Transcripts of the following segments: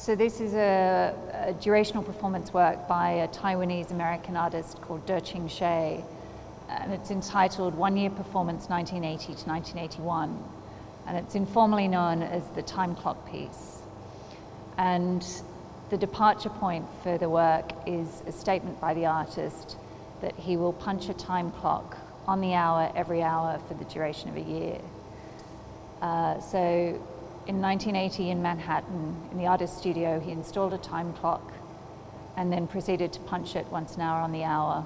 So this is a, a, durational performance work by a Taiwanese American artist called Tehching Hsieh, and it's entitled One Year Performance 1980 to 1981, and it's informally known as the time clock piece. And the departure point for the work is a statement by the artist that he will punch a time clock on the hour every hour for the duration of a year. Uh, so in 1980 in Manhattan, in the artist studio, he installed a time clock and then proceeded to punch it once an hour on the hour.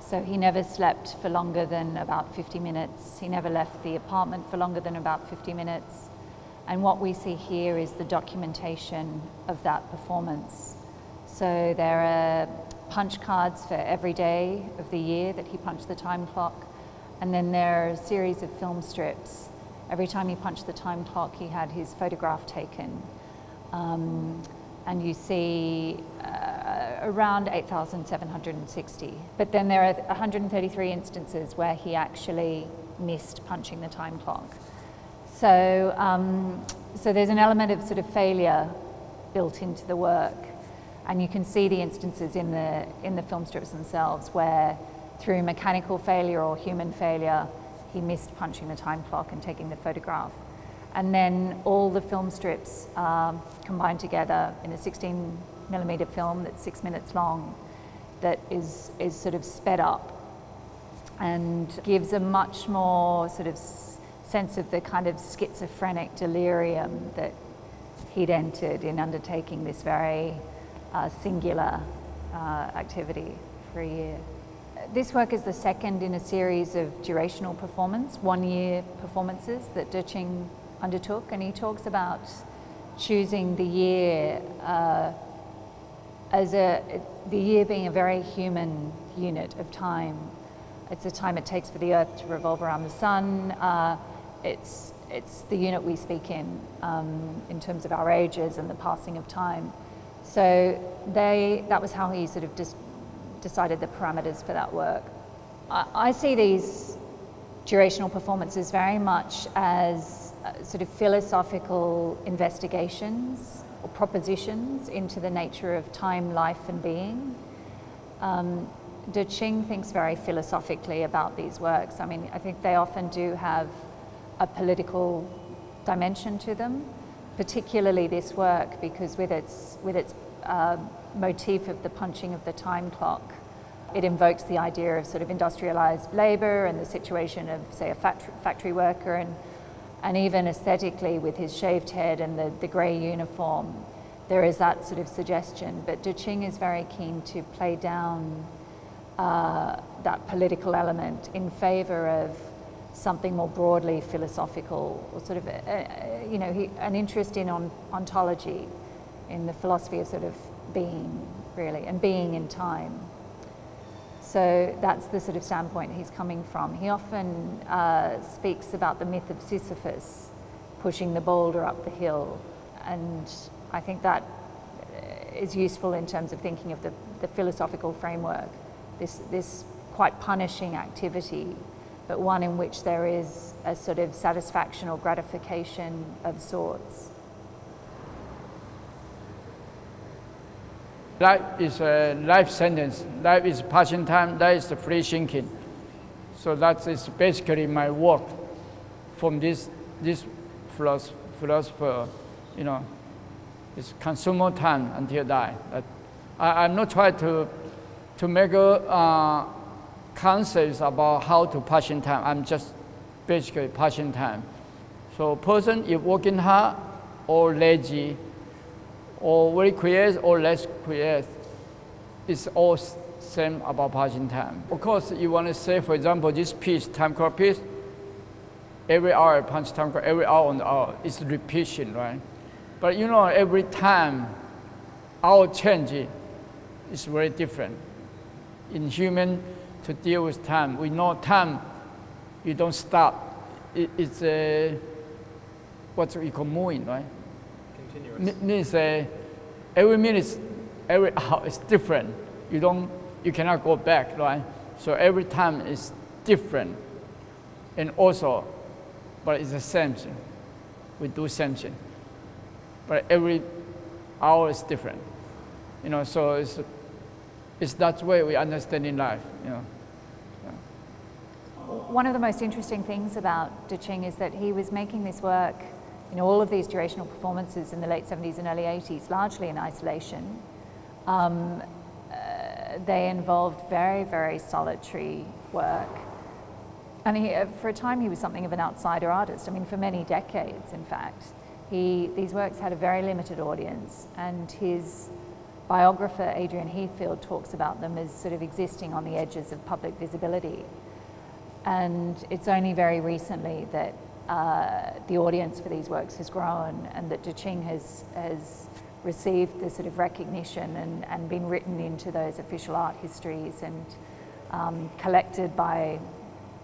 So he never slept for longer than about 50 minutes. He never left the apartment for longer than about 50 minutes. And what we see here is the documentation of that performance. So there are punch cards for every day of the year that he punched the time clock. And then there are a series of film strips. Every time he punched the time clock, he had his photograph taken. Um, and you see uh, around 8,760. But then there are 133 instances where he actually missed punching the time clock. So, um, so there's an element of sort of failure built into the work. And you can see the instances in the, in the film strips themselves where through mechanical failure or human failure, he missed punching the time clock and taking the photograph. And then all the film strips um, combined together in a 16 millimeter film that's six minutes long that is, is sort of sped up and gives a much more sort of sense of the kind of schizophrenic delirium that he'd entered in undertaking this very uh, singular uh, activity for a year. This work is the second in a series of durational performance, one year performances that Tehching undertook, and he talks about choosing the year uh, as a, the year being a very human unit of time. It's the time it takes for the Earth to revolve around the sun. Uh, it's, it's the unit we speak in, um, in terms of our ages and the passing of time. So they, that was how he sort of just decided the parameters for that work. I, I see these durational performances very much as uh, sort of philosophical investigations or propositions into the nature of time, life, and being. Um, Tehching thinks very philosophically about these works. I mean, I think they often do have a political dimension to them, particularly this work because with its, with its uh, motif of the punching of the time clock, it invokes the idea of sort of industrialized labor and the situation of, say, a factory, worker and, and even aesthetically with his shaved head and the, the grey uniform, there is that sort of suggestion. But Tehching is very keen to play down uh, that political element in favor of something more broadly philosophical, or sort of, a, a, you know, he, an interest in on, ontology, in the philosophy of sort of being, really, and being in time. So that's the sort of standpoint he's coming from. He often uh, speaks about the myth of Sisyphus pushing the boulder up the hill, and I think that is useful in terms of thinking of the, the philosophical framework. This, this quite punishing activity but one in which there is a sort of satisfaction or gratification of sorts. Life is a life sentence. Life is passing time. That is the free thinking. So that is basically my work from this this philosopher. You know, it's consumer time until die. I, I'm not trying to to make a uh, concepts about how to passing time. I'm just basically passing time. So person is working hard or lazy or very creative or less creative. It's all same about passing time. Of course, you want to say, for example, this piece, time clock piece, every hour punch time clock, every hour on the hour, it's repetition, right? But you know, every time our change is very different. In human, to deal with time. We know time, you don't stop. It, it's a, what we call moving, right? Continuous. M means uh, every minute, every hour is different. You don't, you cannot go back, right? So every time is different. And also, but it's the same thing. We do same thing. But every hour is different. You know, so it's, it's that way we understand in life, you know. One of the most interesting things about Ching is that he was making this work in all of these durational performances in the late 70s and early 80s, largely in isolation. Um, uh, they involved very, very solitary work. And he, uh, for a time, he was something of an outsider artist. I mean, for many decades, in fact. He, these works had a very limited audience, and his biographer, Adrian Heathfield, talks about them as sort of existing on the edges of public visibility. And it's only very recently that uh, the audience for these works has grown and that Ching has, has received the sort of recognition and, and been written into those official art histories and um, collected by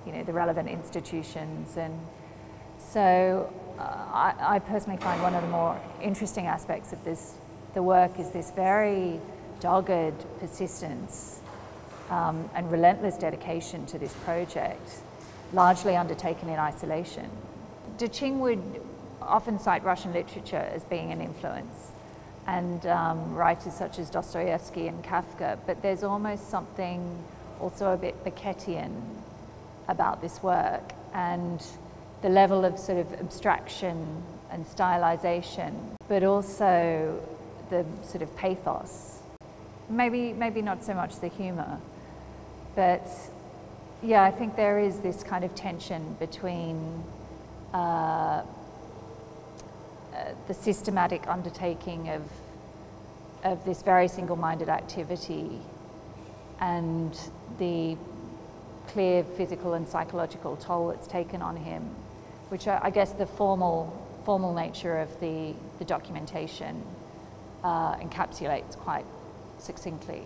you know, the relevant institutions. And so uh, I, I, personally find one of the more interesting aspects of this, the work is this very dogged persistence um, and relentless dedication to this project, largely undertaken in isolation. Tehching would often cite Russian literature as being an influence and um, writers such as Dostoevsky and Kafka, but there's almost something also a bit Beckettian about this work and the level of sort of abstraction and stylization, but also the sort of pathos. Maybe, maybe not so much the humor, but yeah, I think there is this kind of tension between uh, uh, the systematic undertaking of, of this very single-minded activity and the clear physical and psychological toll it's taken on him, which I, I guess the formal, formal nature of the, the documentation uh, encapsulates quite succinctly.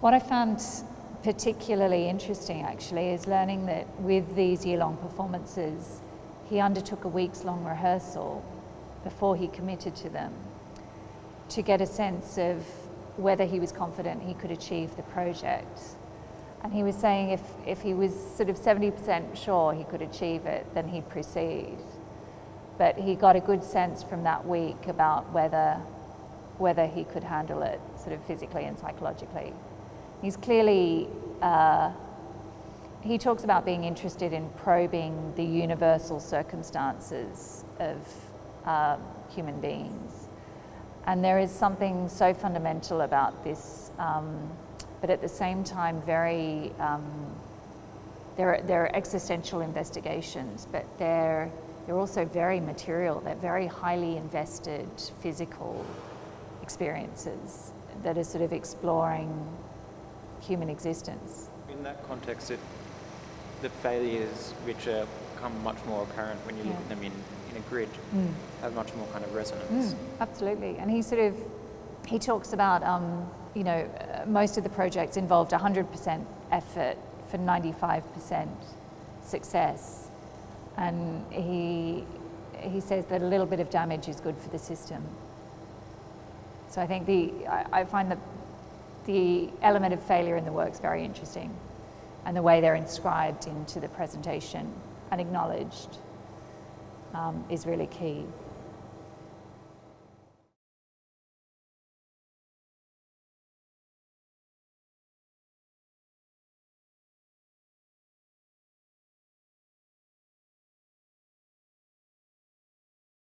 What I found particularly interesting actually is learning that with these year-long performances, he undertook a week's long rehearsal before he committed to them to get a sense of whether he was confident he could achieve the project. And he was saying if, if he was sort of 70% sure he could achieve it, then he'd proceed. But he got a good sense from that week about whether, whether he could handle it sort of physically and psychologically. He's clearly, uh, he talks about being interested in probing the universal circumstances of um, human beings. And there is something so fundamental about this um, but at the same time, very, um, they're, they're existential investigations, but they're, they're also very material. They're very highly invested physical experiences that are sort of exploring human existence. In that context, it, the failures which are become much more apparent when you yeah. look at them in, in a grid mm. have much more kind of resonance. Mm, absolutely. And he sort of, he talks about um, you know, uh, most of the projects involved 100% effort for 95% success. And he, he says that a little bit of damage is good for the system. So I think the, I, I find that the element of failure in the works very interesting and the way they're inscribed into the presentation and acknowledged um, is really key.